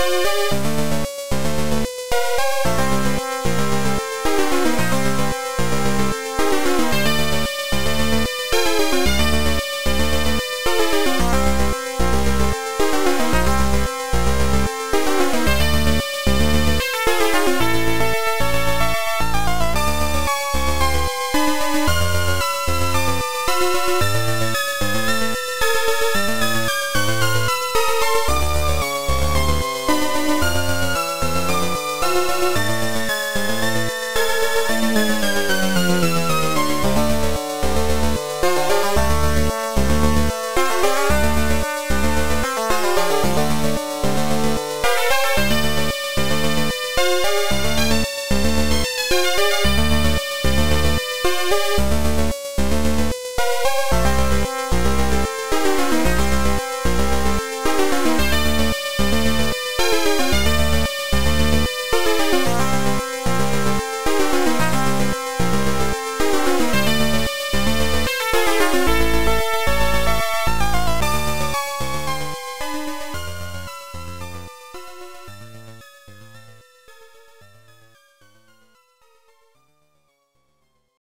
Música